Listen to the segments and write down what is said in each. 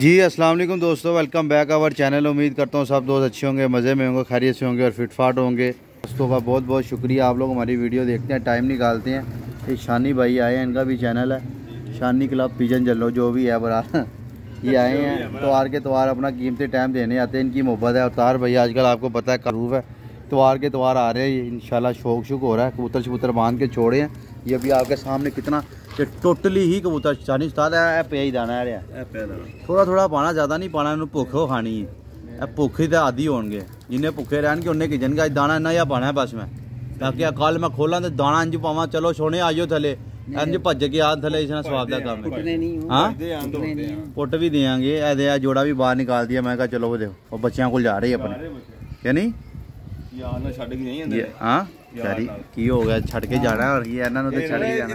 जी अस्सलाम वालेकुम दोस्तों वेलकम बैक आवर चैनल उम्मीद करता हूँ सब दोस्त अच्छे होंगे मज़े में होंगे खैरियत से होंगे और फिटफाट होंगे। दोस्तों का बहुत बहुत शुक्रिया आप लोग हमारी वीडियो देखते हैं टाइम निकालते हैं। ये शानी भाई आए हैं इनका भी चैनल है शानी क्लब पिजन जल्लो जो भी है बरा ये आए हैं त्यौहार के त्यौहार अपना कीमती टाइम देने आते हैं इनकी मोहब्बत है। अवतार भाई आजकल आपको पता है करूफ है। त्यौहार के त्यौहार आ रहे हैं इन शौक शुक हो रहा है कबूतर शबूतर बांध के छोड़े हैं ये अभी आपके सामने कितना ये टोटली ही कबूतर चानी उस्ताद है पे ही दाना है थोड़ा थोड़ा पाना ज़्यादा नहीं पाना इन्होंने भुख खानी है ਇਹ ਭੁੱਖੇ ਤੇ ਆਦੀ ਹੋਣਗੇ ਜਿੰਨੇ ਭੁੱਖੇ ਰਹਿਣਗੇ ਉਹਨੇ ਕਿਜਣਗੇ ਅੱਜ ਦਾਣਾ ਇੰਨਾ ਜਿਹਾ ਪਾਣਾ ਹੈ ਬਸ ਮੈਂ ਤਾਂ ਕਿ ਕੱਲ ਮੈਂ ਖੋਲਾਂ ਤੇ ਦਾਣਾ ਇੰਜ ਪਾਵਾਂ ਚਲੋ ਸੋਹਣੇ ਆਜੋ ਥੱਲੇ ਇੰਜ ਭੱਜ ਕੇ ਆ ਥੱਲੇ ਇਸ ਨਾਲ ਸਵਾਦ ਦਾ ਕੰਮ ਹੈ ਹਾਂ ਪੁੱਟ ਵੀ ਦੇਾਂਗੇ ਇਹਦੇ ਆ ਜੋੜਾ ਵੀ ਬਾਹਰ ਨਿਕਾਲ ਦਿਆ ਮੈਂ ਕਿਹਾ ਚਲੋ ਉਹ ਦੇਖੋ ਉਹ ਬੱਚਿਆਂ ਕੋਲ ਜਾ ਰਹੇ ਆਪਣੇ ਕਿ ਨਹੀਂ ਯਾਰ ਨਾ ਛੱਡ ਕੇ ਨਹੀਂ ਇਹ- ਹਾਂ ਯਾਰੀ ਕੀ ਹੋ ਗਿਆ ਛੱਡ ਕੇ ਜਾਣਾ ਹੋਰ ਕੀ ਹੈ, ਇਹਨਾਂ ਨੂੰ ਤੇ ਛੱਡ ਕੇ ਜਾਣਾ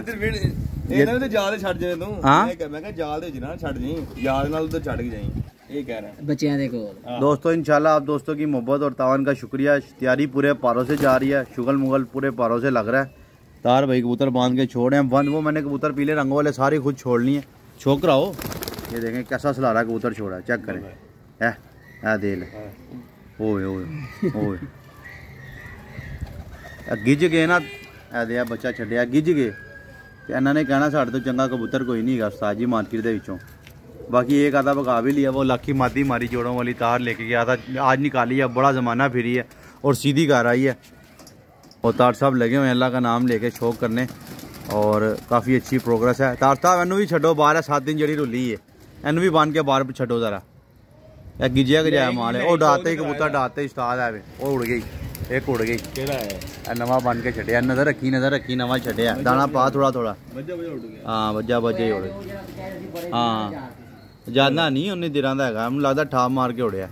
ਇਹਨਾਂ ਦੇ ਜਾਲ ਤੇ ਛੱਡ ਜਾਏ ਤੂੰ ਹਾਂ? ਮੈਂ ਕਿਹਾ- ਮੈਂ ਕਿਹਾ ਜਾਲ ਦੇ ਜਨਾ ਛੱਡ ਜਾਈ ਯਾਦ ਨਾਲ ਉਧਰ ਛੱਡ ਕੇ ਜਾਈ ਇਹ ਕਹਿ ਰਿਹਾ ਬੱਚਿਆਂ ਦੇ ਕੋਲ दोस्तों इंशाल्लाह आप दोस्तों की मोहब्बत और तावन का शुक्रिया तैयारी पूरे पारों से जा रही है शुगल मुगल पूरे पारों से लग रहा है तार भाई कबूतर बांध के छोड़े हैं बंद वो मैंने कबूतर पीले रंगों वाले सारे खुद छोड़ लिए छोक रहा हो ये देखें कैसा सला रहा है कबूतर छोड़ा है चेक करें है है दे ले ओए ओए ओए ਇਹ ਗਿੱਜ ਗਏ ਨਾ ਇਹਦੇ ਆ ਬੱਚਾ ਛੱਡਿਆ ਗਿੱਜ ਗਏ ਤੇ ਇਹਨਾਂ ਨੇ ਕਹਿਣਾ ਸਾਡੇ ਤੋਂ ਚੰਗਾ ਕਬੂਤਰ ਕੋਈ ਨਹੀਂ ਹੈਗਾ ਉਸਤਾਦ ਜੀ ਮਾਰਕੀਟ ਦੇ ਵਿੱਚੋਂ बाकी एक आधा भगा भी लिया वो लाखी मादी मारी जोड़ों वाली तार लेके गया था आज निकाली है बड़ा ज़माना फिरी है और सीधी कार आई है और तार साहब लगे हुए हैं अल्लाह का नाम लेके शौक करने और काफ़ी अच्छी प्रोग्रेस है तार साहब इनू भी छो बाहर है सात दिन जड़ी रुली है इनू भी बांध के बाहर छो ज़रा या गिजिया गजाया माल है वो डाते ही कबूतर डाते ही उस्ताद है वे, वो उड़ गई ਇਹ ਕੁੜ ਗਈ। ਕਿਹੜਾ ਹੈ? ਇਹ ਨਵਾਂ ਬਣ ਕੇ ਛੱਡਿਆ। ਨਜ਼ਰ ਰੱਖੀ ਨਜ਼ਰ ਰੱਖੀ ਨਵਾਂ ਛੱਡਿਆ। ਦਾਣਾ ਪਾ ਥੋੜਾ ਥੋੜਾ ਵੱਜਾ ਵੱਜਾ ਉੱਡ ਗਿਆ ਹਾਂ ਵੱਜਾ ਵੱਜਾ ਹੀ ਉੱਡਿਆ ਹਾਂ। ਜਾਨਾ ਨਹੀਂ ਉਹਨੇ ਦਿਰਾਂ ਦਾ ਹੈਗਾ। ਮੈਨੂੰ ਲੱਗਦਾ ਠਾਪ ਮਾਰ ਕੇ ਉੜਿਆ।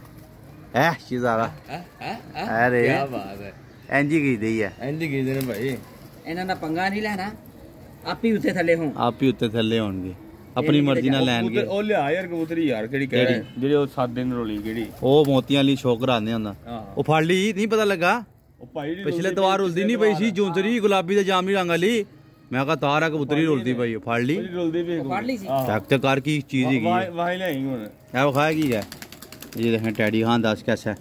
ਐ ਸ਼ਿਜ਼ਾਰਾ ਹੈ? ਹੈ? ਅਰੇ ਕੀ ਬਾਤ ਹੈ। ਐਂਜੀ ਗਈਦੀ ਹੈ ਐਂਜੀ ਗਈਦੇ ਨੇ ਭਾਈ। ਇਹਨਾਂ ਦਾ ਪੰਗਾ ਨਹੀਂ ਲੈਣਾ। ਆਪ ਹੀ ਉੱਤੇ ਥੱਲੇ ਹੋਣ। ਆਪ ਹੀ ਉੱਤੇ ਥੱਲੇ ਹੋਣਗੇ। ਆਪਣੀ ਮਰਜ਼ੀ ਨਾਲ ਲੈਣਗੇ ਉਹ ਲਿਆ ਯਾਰ ਕਬੂਤਰੀ ਯਾਰ ਕਿਹੜੀ ਕਹਿ ਕਿਹੜੀ? ਰਿਹਾ ਜਿਹੜੀ ਉਹ 7 ਦਿਨ ਰੋਲੀ ਕਿਹੜੀ ਉਹ ਮੋਤੀਆਂ ਲਈ ਸ਼ੌਕ ਕਰਾਉਂਦੇ ਹੁੰਦਾ ਹਾਂ ਉਹ ਫੜ ਲਈ ਨਹੀਂ ਪਤਾ ਲੱਗਾ ਉਹ ਭਾਈ ਜਿਹੜੀ ਪਿਛਲੇ ਤਵਾਰ ਰੁਲਦੀ ਨਹੀਂ ਪਈ ਸੀ ਜੂੰਤਰੀ ਗੁਲਾਬੀ ਤੇ ਜਾਮਨੀ ਰੰਗ ਵਾਲੀ ਮੈਂ ਕਹਾ ਤਾਰ ਆ ਕਬੂਤਰੀ ਰੁਲਦੀ ਪਈ ਫੜ ਲਈ ਰੁਲਦੀ ਵੀ ਫੜ ਲਈ ਸੀ ਚੱਕ ਤੇ ਕਰ ਕੀ ਚੀਜ਼ ਹੈਗੀ ਹੈ ਵਾਹ ਲਿਆਈ ਹੁਣ ਇਹ ਵਿਖਾਇਆ ਕੀ ਹੈ ਇਹ ਦੇਖੇ ਟੈਡੀ ਹਾਂ ਦੱਸ ਕੈਸਾ ਹੈ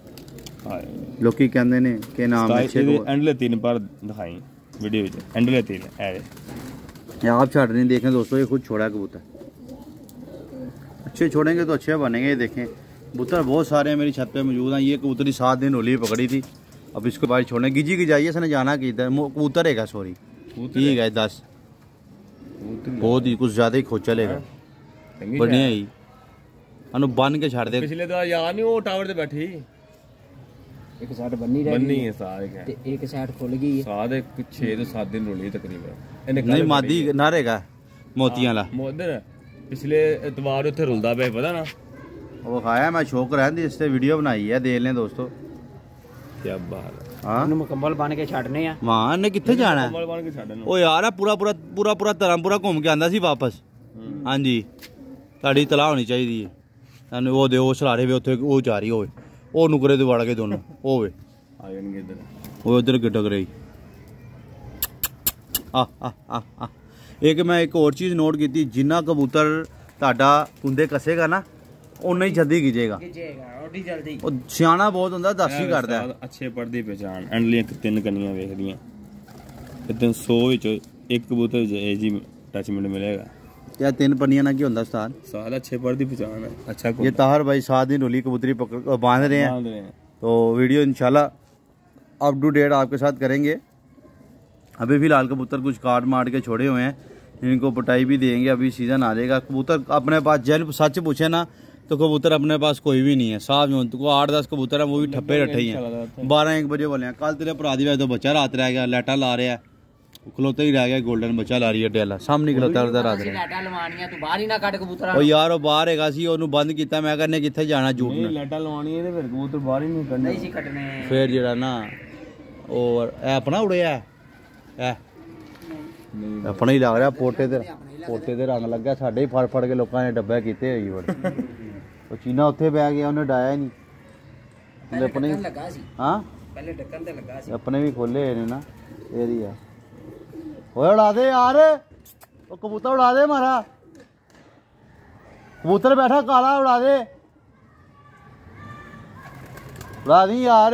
ਹਾਏ ਲੋਕੀ ਕਹਿੰਦੇ ਨੇ ਕਿ ਨਾਮ ਅੱਛੇ ਇਹਦੇ ਕੋ ਐਂਡਲੇ ਤਿੰਨ ਪਰ ਦਿਖਾਈ ਵੀਡੀਓ ਵਿੱਚ ਐਂਡਲੇ ਤਿੰਨ ਐ ये आप छाट नहीं देखें दोस्तों ये खुद छोड़ा है कबूतर अच्छे छोड़ेंगे तो अच्छे बनेंगे ये देखें। कबूतर बहुत सारे हैं मेरी छत पे मौजूद हैं। ये कबूतरी सात दिन होली पकड़ी थी। अब इसको बाहर छोड़ने गिजी की जाइए इसने जाना किधर कबूतर है सॉरी? ठीक है। दस। बहुत ही कुछ ज़्यादा ही खोचा लेगा हाँ, बढ़िया ही। अनु बन के छाड़ दे। पिछले तो यार नहीं वो टावर पे बैठी। एक साइड बननी रही बननी है सारे ते एक साइड खुल गई है। सारे कुछ 6 तो 7 दिन रोली तकरीबन। नहीं मादी ना रहेगा मोतियाँ हाँ, वाला मोदर ਪਿਛਲੇ ਇਤਵਾਰ ਉੱਥੇ ਰੁਲਦਾ ਪਿਆ ਪਤਾ ਨਾ? ਉਹ ਖਾਇਆ ਮੈਂ ਸ਼ੋਕ ਰਹਿਣ ਇਸ ਤੇ ਵੀਡੀਓ ਬਣਾਈ ਹੈ ਦੇਖ ਲੈ ਦੋਸਤੋ। ਕੀ ਬਾਤ ਹਾਂ। ਨੂੰ ਮੁਕੰਮਲ ਬਣ ਕੇ ਛੱਡਨੇ ਆ। ਮਾਂ ਨੇ ਕਿੱਥੇ ਜਾਣਾ? ਮੁਕੰਮਲ ਬਣ ਕੇ ਛੱਡਣਾ ਉਹ ਯਾਰ ਆ ਪੂਰਾ ਪੂਰਾ ਪੂਰਾ ਪੂਰਾ ਧਰਮਪੁਰਾ ਘੁੰਮ ਕੇ ਆਂਦਾ ਸੀ ਵਾਪਸ। ਹਾਂਜੀ। ਤੁਹਾਡੀ ਤਲਾਹ ਹੋਣੀ ਚਾਹੀਦੀ ਹੈ। ਤੁਹਾਨੂੰ ਉਹ ਦਿਓ ਸਰਾਰੇ ਵੇ ਉੱਥੇ ਉਹ ਜਾ ਰਹੀ ਹੋਵੇ। ਉਹ ਨੁਕਰੇ ਦੇ ਵੜ ਕੇ ਦੋਨੋਂ ਹੋਵੇ ਆ ਜਾਣਗੇ ਇਧਰ। ਉਹ ਇਧਰ ਕਿ ਟਕਰਾਈ ਆ ਆ ਆ। ਇੱਕ ਮੈਂ ਇੱਕ ਹੋਰ ਚੀਜ਼ ਨੋਟ ਕੀਤੀ ਜਿੰਨਾ ਕਬੂਤਰ ਤੁਹਾਡਾ ਕੁੰਦੇ ਕੱਸੇਗਾ ਨਾ ਉਨਾ ਹੀ ਜਲਦੀ ਗਿਜੇਗਾ ਗਿਜੇਗਾ ਓਡੀ ਜਲਦੀ ਉਹ ਸਿਆਣਾ ਬਹੁਤ ਹੁੰਦਾ ਦੱਸ ਹੀ ਕਰਦਾ ਹੈ। ਉਸਤਾਦ ਅੱਛੇ ਪੜਦੀ ਪਛਾਣ ਐਂਡਲੀਆਂ ਤਿੰਨ ਕੰਨੀਆਂ ਵੇਖਦੀਆਂ ਇਦਾਂ 100 ਵਿੱਚ ਇੱਕ ਕਬੂਤਰ ਵਿੱਚ ਇਹ ਜੀ ਅਟੈਚਮੈਂਟ ਮਿਲੇਗਾ ਤੇ ਇਹ ਤਿੰਨ ਪੰਨੀਆਂ ਨਾਲ ਕੀ ਹੁੰਦਾ ਉਸਤਾਦ ਸਾਲ ਅੱਛੇ ਪੜਦੀ ਪਛਾਣ ਹੈ ਅੱਛਾ ये ताहर भाई सात दिन होली कबूतरी पकड़ बांध रहे हैं ਬਾਂਧ ਰਹੇ हैं तो वीडियो इंशाल्लाह अप टू डेट आपके साथ करेंगे अभी फिलहाल कबूतर कुछ काट मार के छोड़े हुए हैं इनको पटाई भी देंगे अभी सीज़न आ जाएगा। कबूतर अपने पास जल सच पूछे ना तो कबूतर अपने पास कोई भी नहीं है। साफ़ जो को आठ दस कबूतर है वो भी ठप्पे रखे ही हैं। बारह एक बजे वाले हैं कल तेरे अपराधी तो बच्चा रात रह गया लेटा ला रहा है। खलोते ही रह गया गोल्डन बच्चा ला रही है डेला। सामने खलोता उधर रात रहा और यार वो बाहर है बंद किया मैं कहने कितने जाना झूठ ने लवानी है फिर कबूतर ना और अपना उड़े है ਆਪਣੇ ਹੀ ਲੱਗ ਰਿਹਾ ਪੋਟੇ ਤੇ ਪੋਟੇ ਦੇ ਰੰਗ ਲੱਗਾ ਸਾਡੇ ਹੀ ਫੜ ਫੜ ਕੇ ਲੋਕਾਂ ਨੇ ਡੱਬੇ ਕੀਤੇ ਹੋਈ ਬੜੇ। ਉਹ ਚੀਨਾ ਉੱਥੇ ਬਹਿ ਗਿਆ ਉਹਨੇ ਡਾਇਆ ਨਹੀਂ। ਪਹਿਲੇ ਆਪਣੇ ਲੱਗਾ ਸੀ। ਹਾਂ? ਪਹਿਲੇ ਢੱਕਣ ਤੇ ਲੱਗਾ ਸੀ। ਆਪਣੇ ਵੀ ਖੋਲੇ ਹੋਏ ਨੇ ਨਾ ਇਹਦੀ ਆ ਓਏ ਉਡਾ ਦੇ ਯਾਰ। ਉਹ ਕਬੂਤਰ ਉਡਾ ਦੇ ਮਾਰਾ। ਕਬੂਤਰ ਬੈਠਾ ਕਾਲਾ ਉਡਾ ਦੇ। ਉਡਾ ਦੀ ਯਾਰ।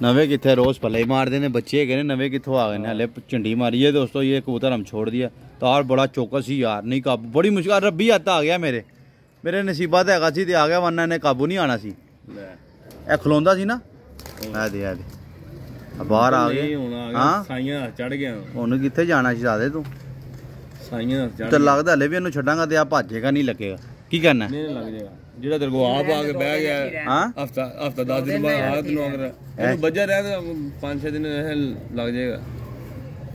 नवे कितने रोज पले ही मारते ने बच्चे है नवे कितों आ गए ने हले झंडी मारी है दोस्तों ये कबूतर हम छोड़ दिया तार बड़ा चौकस ही यार नहीं काबू बड़ी मुश्किल रब्बी हत्थ आ गया मेरे ਮੇਰੇ ਨਸੀਬਾਂ ਤੇ ਹੈਗਾ ਸੀ ਤੇ ਆ ਗਿਆ ਵਰਨਾ ਇਹਨੇ ਕਾਬੂ ਨਹੀਂ ਆਣਾ ਸੀ ਲੈ ਇਹ ਖਲੋਂਦਾ ਸੀ ਨਾ ਆ ਦੇ ਆ ਦੇ ਆ ਬਾਹਰ ਆ ਨਹੀਂ ਗਏ ਹੁਣ ਆ ਗਿਆ ਹਾਂ ਸਾਈਆਂ ਚੜ ਗਿਆ ਉਹਨੂੰ ਕਿੱਥੇ ਜਾਣਾ ਸੀ ਦਾਦੇ ਤੂੰ ਸਾਈਆਂ ਚੜ ਤੇ ਲੱਗਦਾ ਹਲੇ ਵੀ ਇਹਨੂੰ ਛੱਡਾਂਗਾ ਤੇ ਆ ਭਾਜੇਗਾ ਨਹੀਂ ਲੱਗੇਗਾ ਕੀ ਕਰਨਾ ਨਹੀਂ ਲੱਗ ਜਾਏਗਾ ਜਿਹੜਾ ਤੇਰੇ ਕੋ ਆਪ ਆ ਕੇ ਬਹਿ ਗਿਆ ਹਾਂ? ਹਫਤਾ ਹਫਤਾ 10 ਦਿਨ ਬਾਅਦ ਆ ਤੈਨੂੰ ਅੰਦਰ ਇਹਨੂੰ ਵੱਜਾ ਰਹਿ ਤਾਂ 5-6 ਦਿਨ ਇਹ ਲੱਗ ਜਾਏਗਾ।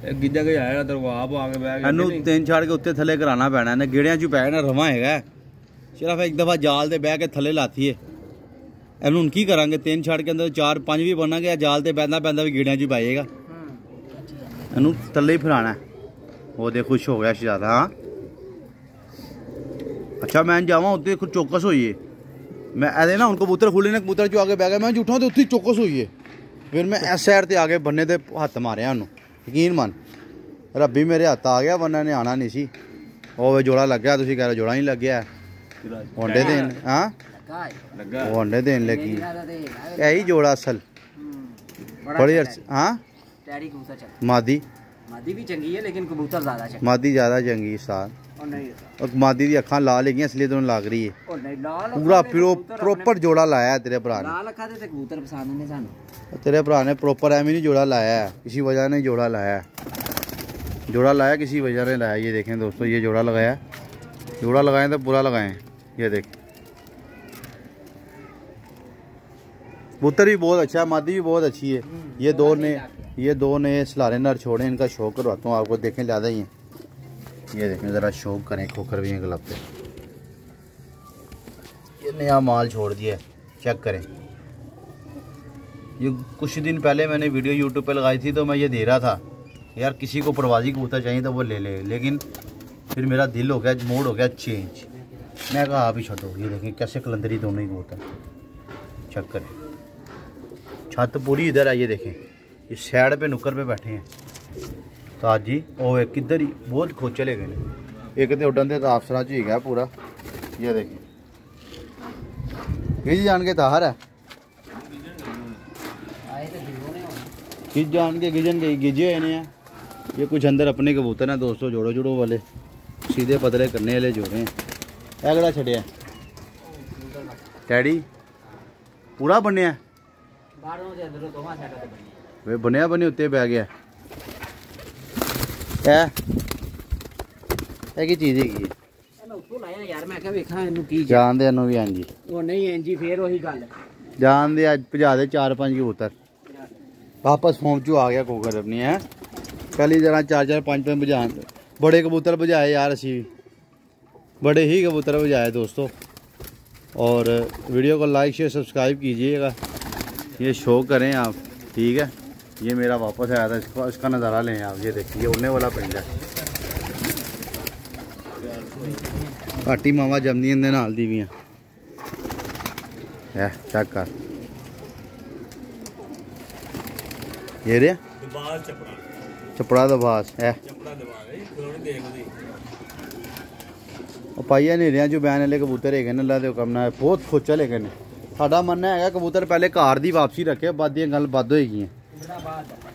ਇਹ ਗਿੱਜਾ ਕੇ ਆਇਆ ਤੇਰੇ ਕੋ ਆਪ ਆ ਕੇ ਬਹਿ ਗਿਆ ਇਹਨੂੰ ਤਿੰਨ ਛੱਡ ਕੇ ਉੱਤੇ ਥੱਲੇ ਕਰਾਣਾ ਪੈਣਾ ਇਹਨੇ ਗੇੜਿਆਂ 'ਚ ਪੈ ਜਾਣਾ ਰਵਾ ਹੈਗਾ। ਸਿਰਫ ਇੱਕ ਦਫਾ ਜਾਲ ਤੇ ਬਹਿ ਕੇ ਥੱਲੇ ਲਾਥੀਏ ਇਹਨੂੰ ਹੁਣ ਕੀ ਕਰਾਂਗੇ ਤਿੰਨ ਛੱਡ ਕੇ ਅੰਦਰ ਚਾਰ ਪੰਜ ਵੀ ਬਣਾਂਗੇ ਆ ਜਾਲ ਤੇ ਬੈਂਦਾ ਬੈਂਦਾ ਵੀ ਗੇੜਿਆਂ 'ਚ ਹੀ ਪਾਏਗਾ। ਇਹਨੂੰ ਥੱਲੇ ਹੀ ਫਿਰਾਣਾ। ਉਹ ਦੇ ਖੁਸ਼ ਹੋ ਗਿਆ ਸ਼ਹਿਜ਼ਾਦਾ ਹਾਂ। ਅੱਛਾ ਮੈਂ ਜਾਵਾਂ ਉੱਤੇ ਖੁਦ ਚੌਕਸ ਹੋਈਏ ਮੈਂ ਇਹਦੇ ਨਾ ਹੁਣ ਕਬੂਤਰ ਖੁੱਲੇ ਨੇ ਕਬੂਤਰ ਚੋਂ ਆ ਕੇ ਬਹਿ ਗਿਆ ਮੈਂ ਝੂਠਾਂ ਤੇ ਉੱਥੇ ਹੀ ਚੌਕਸ ਹੋਈਏ ਫਿਰ ਮੈਂ ਇਸ ਸਾਈਡ ਤੇ ਆ ਕੇ ਬੰਨੇ ਤੇ ਹੱਥ ਮਾਰਿਆ ਉਹਨੂੰ ਯਕੀਨ ਮੰਨ ਰੱਬੀ ਮੇਰੇ ਹੱਥ ਆ ਗਿਆ ਵਰਨਾ ਨੇ ਆਣਾ ਨਹੀਂ ਸੀ ਉਹ ਵੇ ਜੋੜਾ ਲੱਗਿਆ ਤੁਸੀਂ ਕਹਿ ਰਹੇ ਜੋੜਾ ਨਹੀਂ ਲੱਗਿਆ ਹੋਂਡੇ ਦੇਣ ਹਾਂ ਲੱਗਾ ਹੈ ਲੱਗਾ ਉਹ ਹੋਂਡੇ ਦੇਣ ਲੱਗੀ ਇਹਨਾਂ ਦਾ ਤੇ ਹੈਗਾ ਇਹੀ ਜੋੜਾ ਅਸਲ ਹੂੰ। ਬੜਾ ਬੜੀ ਅੱਛਾ ਅਰਸ- ਹਾਂ ਹੈ। ਟੈਡੀ ਕਬੂਤਰ ਚੱਲ ਮਾਦੀ ਮਾਦੀ ਵੀ ਚੰਗੀ ਹੈ ਲੇਕਿਨ ਕਬੂਤਰ ਜ਼ਿਆਦਾ ਚੰਗਾ ਮਾਦੀ ਜ਼ਿਆਦਾ ਚੰਗੀ ਸਾਰ ਉਹ ਨਹੀਂ ਉਹ ਮਾਦੀ ਦੀ ਅੱਖਾਂ ਲਾਲ ਹੈਗੀਆਂ ਇਸ ਲਈ ਤੁਹਾਨੂੰ ਲੱਗ ਰਹੀ ਹੈ ਉਹ ਨਹੀਂ ਲਾਲ ਪੂਰਾ ਅੱਖਾਂ ਦੇ ਪਿਰੋ ਕਬੂਤਰ ਪ੍ਰੋਪਰ ਜੋੜਾ ਲਾਇਆ ਹੈ ਤੇਰੇ ਭਰਾ ਆਪਣੇ- ਨੇ ਲਾਲ ਅੱਖਾਂ ਦੇ ਤੇ ਕਬੂਤਰ ਪਸੰਦ ਨੇ ਸਾਨੂੰ तेरे भरा ने प्रॉपर एम ही नहीं जोड़ा लाया है किसी वजह ने जोड़ा लाया है जोड़ा लाया किसी वजह ने लाया ये देखें दोस्तों ये जोड़ा लगाया है। जोड़ा लगाएं तो पूरा लगाएं ये देख कबूतर भी बहुत अच्छा है मादी भी बहुत अच्छी है ये दो ने ये दो नए सलारे नर छोड़े इनका शौक करवाता हूँ आपको देखें ज़्यादा ही है ये देखें ज़रा शौक करें खोकर भी हैं गलब पे। ये नया माल छोड़ दिया चेक करें। ये कुछ दिन पहले मैंने वीडियो यूट्यूब पे लगाई थी तो मैं ये दे रहा था। यार, किसी को प्रवासी कबूतर चाहिए तो वो ले ले, लेकिन फिर मेरा दिल हो गया मूड हो गया चेंज मैं कहा, आप ही छोड़ो ये देखें कैसे कलंदरी दोनों ही कबूतर चेक करें। छत पूरी इधर ये देखें ये साइड पे नुक्कर पे बैठे हैं। साथ जी ओए किधर ही बहुत खो चले गए। एक कहते उडन दे तो अफसर जी गया पूरा। ये देखिए। ये जान के ताहर है? किस जान के गिजन गई गिजे होने नहीं ये कुछ अंदर अपने कबूतर हैं दोस्तों जोड़ो जोड़ो वाले। सीधे पतले करने वाले जोड़े हैं। एगड़ा छड़िया डैडी पूरा बनया वे बनया बने उत्ते पै गया। ਤੇ ਬਣੀ ਵੇ ਬਣਿਆ ਬਣੀ ਉੱਤੇ ਬੈ ਗਿਆ ਇਹ ਇਹ ਕੀ ਚੀਜ਼ ਹੈਗੀ ਹੈ? ਇਹਨੂੰ ਉੱਥੋਂ ਲਾਇਆ ਯਾਰ ਮੈਂ ਕਿਹਾ ਵੇਖਾਂ ਇਹਨੂੰ ਕੀ ਜਾਣਦੇ ਇਹਨੂੰ ਵੀ ਹਾਂਜੀ ਉਹ ਨਹੀਂ ਇੰਜੀ ਫੇਰ ਉਹੀ ਗੱਲ ਜਾਣਦੇ ਅੱਜ ਭਜਾ ਦੇ ਚਾਰ ਪੰਜ ਕਬੂਤਰ ਵਾਪਸ ਫੋਮ ਚੋਂ ਆ ਗਿਆ ਕੋਕਰ ਆਪਣੀ ਹੈ ਪਹਿਲੀ ਜਰਾ ਚਾਰ ਚਾਰ ਪੰਜ ਪੰਜ ਭਜਾਣ बड़े कबूतर बजाए यार असी भी बड़े ही कबूतर बजाए दोस्तों और वीडियो को लाइक शेयर सब्सक्राइब कीजिएगा ये शो करें आप ठीक है ये मेरा वापस आया था इसका इसका नज़ारा लें आप ये देखिए उड़ने वाला पिंड है ਘਾਟੀ ਮਾਵਾ ਜੰਮਦੀਆਂ ਦੇ ਨਾਲ ਦੀ ਵੀ ਆ ਹੈ ਚੈੱਕ ਕਰ ਇਹ ਰੇ ਦਬਾਅ ਚਪੜਾ ਚਪੜਾ ਦਾ ਬਾਸ ਹੈ ਚਪੜਾ ਦਬਾਅ ਹੈ ਖਲੋਣ ਦੇਖ ਉਹਦੀ ਉਹ ਪਾਈਆ ਨੇਰਿਆਂ ਚ ਬੈਨ ਵਾਲੇ ਕਬੂਤਰ ਹੈਗੇ ਨੇ ਅੱਲਾ ਦੇ ਹੁਕਮ ਨਾਲ ਬਹੁਤ ਖੋਚਲ ਹੈਗੇ ਨੇ ਸਾਡਾ ਮੰਨਣਾ ਹੈਗਾ ਕਬੂਤਰ ਪਹਿਲੇ ਘਰ ਦੀ ਵਾਪਸੀ ਰੱਖੇ ਬਾਅਦ ਦੀਆਂ ਗੱਲ ਵੱਧ ਹੋਏਗੀਆਂ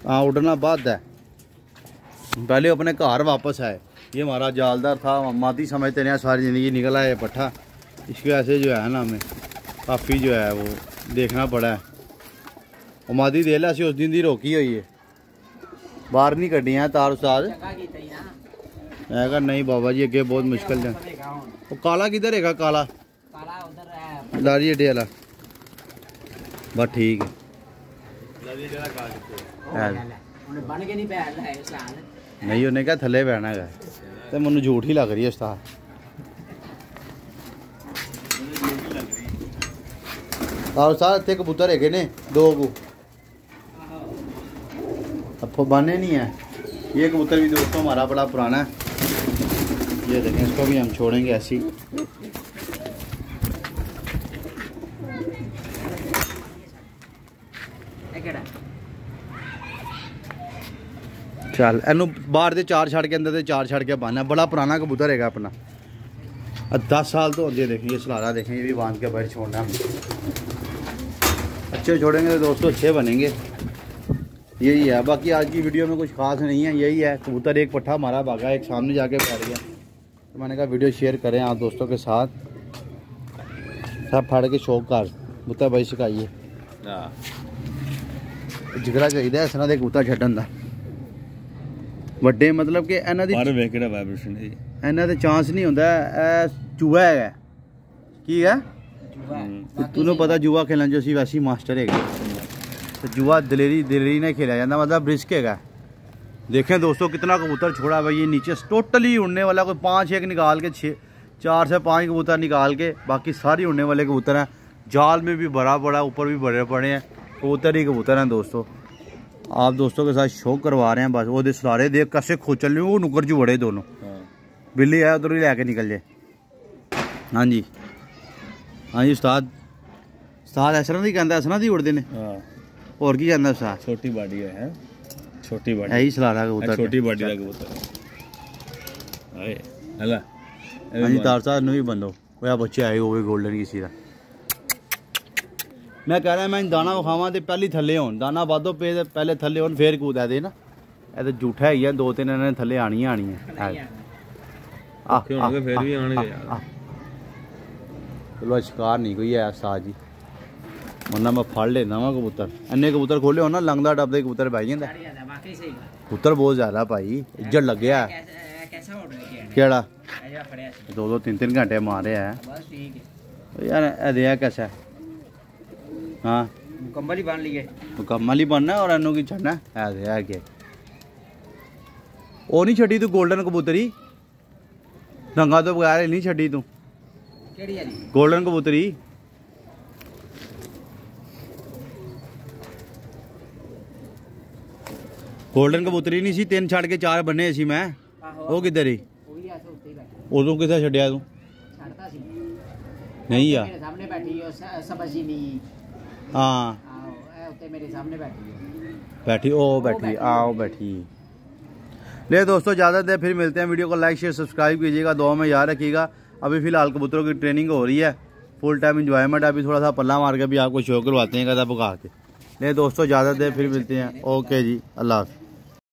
हाँ उड़ना बाद है। पहले अपने घर वापस आए। ये हमारा जालदार था माती समझते रहे सारी ज़िंदगी निकला है पट्ठा। इसकी वजह से जो है ना, हमें काफ़ी जो है वो देखना पड़ा है। और माती दे अस उस दिन की रोकी हुई है। बाहर नहीं कटिया तार उतार। मैं कहा, नहीं बाबा जी अगे बहुत मुश्किल है। वो काला किधर है काला? लारी अड्डे वाला। बस ठीक है। ਬਣ ਕੇ ਨਹੀਂ ਪੈਰ ਲਾਏ ਸਾਲ ਨਹੀਂ ਉਹਨੇ ਕਿਹਾ ਥੱਲੇ ਬਹਿਣਾ ਹੈਗਾ ਤੇ ਮੈਨੂੰ ਝੂਠ ਹੀ ਲੱਗ ਰਹੀ ਹੈ ਉਸਤਾਦ ਆਹ ਉਸਤਾਦ ਇੱਥੇ ਕਬੂਤਰ ਹੈਗੇ ਨੇ ਦੋ ਕੁ अब बाने नहीं है ये कबूतर भी दोस्तों हमारा बड़ा पुराना है ये देखें इसको भी हम छोड़ेंगे ऐसी ਚੱਲ ਇਹਨੂੰ ਬਾਹਰ ਦੇ ਚਾਰ ਛੱਡ ਕੇ ਅੰਦਰ ਦੇ ਚਾਰ ਛੱਡ ਕੇ ਬਾਨਾ ਬੜਾ ਪੁਰਾਣਾ ਕਬੂਤਰ ਹੈਗਾ ਆਪਣਾ अब दस साल तो ये देखें ये सलारा देखें ये भी बांध के बाहर छोड़ना है अच्छे छोड़ेंगे तो दोस्तों अच्छे बनेंगे यही है बाकी आज की वीडियो में कुछ खास नहीं है यही है कबूतर एक पट्ठा मारा भागा एक सामने जाके बैठ गया तो मैंने कहा वीडियो शेयर करें आप दोस्तों के साथ सब फाड़ के शौक कर कबूतर भाई सिखाइए ਹਾਂ ਜਿਗਰਾ ਚਾਹੀਦਾ ਇਸ ਤਰ੍ਹਾਂ ਦੇ ਕਬੂਤਰ ਛੱਡਣ ਦਾ ਵੱਡੇ ਮਤਲਬ ਕਿ ਇਹਨਾਂ ਦੀ ਪਰ ਵੇਖ ਕਿਹੜਾ ਵਾਈਬ੍ਰੇਸ਼ਨ ਹੈ ਜੀ ਇਹਨਾਂ ਦੇ ਚਾਂਸ ਨਹੀਂ ਹੁੰਦਾ ਇਹ ਚੂਹਾ ਹੈਗਾ ਕੀ ਹੈ ਤੇ ਤੈਨੂੰ ਪਤਾ ਜੂਆ ਖੇਲਣ ਚ ਅਸੀਂ ਵੈਸੇ ਹੀ ਮਾਸਟਰ ਹੈਗੇ ਤੇ ਜੂਆ ਦਲੇਰੀ ਦਲੇਰੀ ਨਾਲ खेला ਜਾਂਦਾ मतलब रिस्क हैगा देखें दोस्तों कितना कबूतर छोड़ा भाई ये नीचे टोटली उड़ने वाला कोई पाँच एक निकाल के छः चार से पाँच कबूतर निकाल के बाकी सारी उड़ने वाले कबूतर हैं जाल में भी भरा पड़ा ऊपर भी भरे पड़े हैं कबूतर ही कबूतर हैं दोस्तों ਆਪ ਦੋਸਤੋ के साथ शो करवा रहे हैं बस वो सारे देख कसे खोचल रहे वो नुकर जू बड़े दोनों बिल्ली है उधर ही लैके निकल जाए हाँ जी हाँ जी ਉਸਤਾਦ। ਇਸ ਤਰ੍ਹਾਂ ਦੀ ਕਹਿੰਦਾ ਇਸ ਦੀ ਉੜਦੇ ਨੇ। ਹਾਂ। ਹੋਰ ਕੀ ਕਹਿੰਦਾ ਉਸਤਾਦ? ਛੋਟੀ ਬਾਡੀ ਹੈ ਛੋਟੀ ਬਾਡੀ। ਹੈ ਹੀ ਸਲਾਰਾ ਕਬੂਤਰ ਛੋਟੀ ਬਾਡੀ ਦਾ ਕਬੂਤਰ ਆਏ ਹਲਾ। ਹਾਂਜੀ ਤਾਰ ਸਾਹਿਬ ਨੂੰ ਵੀ ਬੰਦੋ। ਉਹ ਆ ਬੱਚੇ ਆਏ ਹੋਵੇ ਗੋਲਡਨ ਕਿਸੇ ਦਾ। ਮੈਂ ਕਹਿ ਰਿਹਾ ਮੈਂ ਦਾਣਾ ਵਿਖਾਵਾਂ ਤੇ ਪਹਿਲੀ ਥੱਲੇ ਹੋਣ ਦਾਣਾ ਵਾਧੋ ਪੇ ਤੇ ਪਹਿਲੇ ਥੱਲੇ ਹੋਣ ਫੇਰ ਕੂਦ ਐਦੇ ਨਾ ਇਹ ਤਾਂ ਝੂਠਾ ਹੀ ਆ ਦੋ ਤਿੰਨ ਇਹਨਾਂ ਨੇ ਥੱਲੇ ਆਣੀਆਂ ਆਣੀਆਂ ਆ ਹੋਣਗੇ ਫੇਰ ਵੀ ਆਣਗੇ ਯਾਰ ਚਲੋ ਸ਼ਿਕਾਰ ਨਹੀਂ ਕੋਈ ਐ ਸਾਜ ਜੀ ਮੰਨਾ ਮੈਂ ਫੜ ਲੈਣਾ ਵਾ ਕਬੂਤਰ ਇੰਨੇ ਕਬੂਤਰ ਖੋਲੇ ਹੋਣਾ ਲੰਗਦਾ ਡੱਬਦੇ ਕਬੂਤਰ ਬਹਿ ਜਾਂਦਾ ਕਬੂਤਰ ਬਹੁਤ ਜ਼ਿਆਦਾ ਭਾਈ ਇੱਜੜ ਲੱਗਿਆ ਕਿਹੜਾ ਦੋ ਦੋ ਤਿੰਨ ਤਿੰਨ ਘੰਟੇ ਮਾਰਿਆ ਬਸ ਠੀਕ ਹੈ ਯਾਰ ਇਹ ਦਿਆ ਕੈਸਾ हाँ। मुकम्मल ही बाँध लिए। मुकम्मल ही बनना और अनु की छड़ना है आगे वो नहीं छड़ी तू गोल्डन कबूतरी? रंगा तो बगैर नहीं छड़ी तू। गोल्डन कबूतरी। गोल्डन कबूतरी नहीं सी तीन छड़ के चार बने सी मैं। वो किधर ही? उदू किधर छड़िया तू? नहीं यार सामने बैठी नहीं है। बैठी, ओ, बैठी, आओ, बैठी। ले दोस्तों, ज़्यादा देर फिर मिलते हैं वीडियो को। लाइक शेयर सब्सक्राइब कीजिएगा। दो में याद रखिएगा। अभी फ़िलहाल कबूतरों की ट्रेनिंग हो रही है। फुल टाइम इंजॉयमेंट अभी थोड़ा सा पल्ला मार के भी आपको शो करवाते हैं कदा पका के। ले दोस्तों, ज़्यादा देर फिर मिलते हैं। ओके जी, अल्लाह हाफ़िज़।